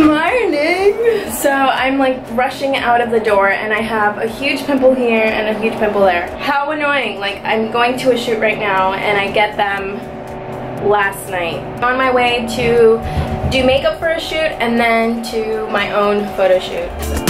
morning. So I'm like rushing out of the door and I have a huge pimple here and a huge pimple there. How annoying. Like I'm going to a shoot right now and I get them last night. On my way to do makeup for a shoot and then to my own photo shoot.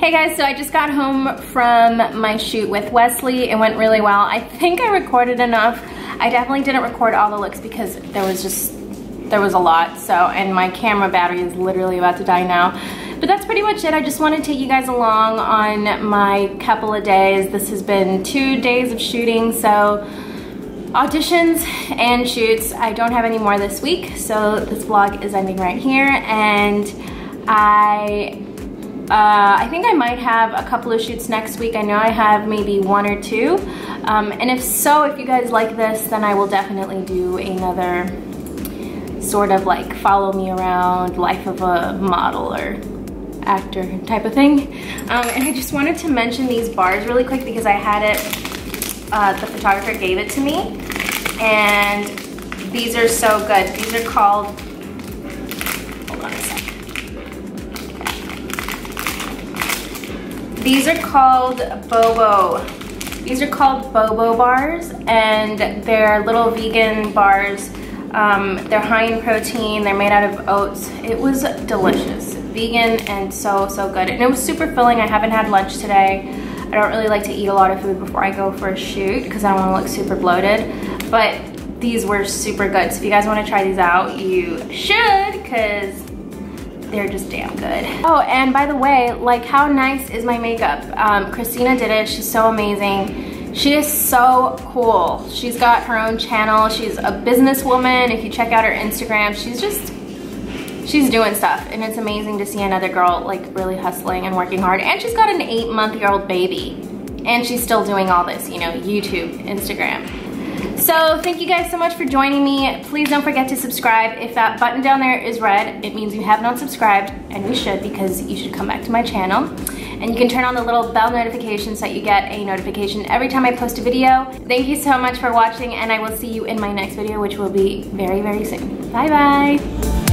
Hey guys, so I just got home from my shoot with Wesley. It went really well. I think I recorded enough. I definitely didn't record all the looks because there was just, there was a lot. So, and my camera battery is literally about to die now. But that's pretty much it. I just want to take you guys along on my couple of days. This has been two days of shooting, so auditions and shoots. I don't have any more this week, so this vlog is ending right here. And I uh, I think I might have a couple of shoots next week. I know I have maybe one or two. Um, and if so, if you guys like this, then I will definitely do another sort of like follow me around life of a model or actor type of thing. Um, and I just wanted to mention these bars really quick because I had it, uh, the photographer gave it to me. And these are so good. These are called These are called Bobo. These are called Bobo bars and they're little vegan bars. Um, they're high in protein, they're made out of oats. It was delicious, vegan and so, so good. And it was super filling, I haven't had lunch today. I don't really like to eat a lot of food before I go for a shoot because I don't want to look super bloated. But these were super good. So if you guys want to try these out, you should because they're just damn good. Oh, and by the way, like how nice is my makeup? Um, Christina did it, she's so amazing. She is so cool. She's got her own channel. She's a businesswoman. If you check out her Instagram, she's just, she's doing stuff. And it's amazing to see another girl like really hustling and working hard. And she's got an eight month year old baby. And she's still doing all this, you know, YouTube, Instagram. So thank you guys so much for joining me. Please don't forget to subscribe. If that button down there is red, it means you have not subscribed, and you should because you should come back to my channel. And you can turn on the little bell notification so that you get a notification every time I post a video. Thank you so much for watching, and I will see you in my next video, which will be very, very soon. Bye-bye.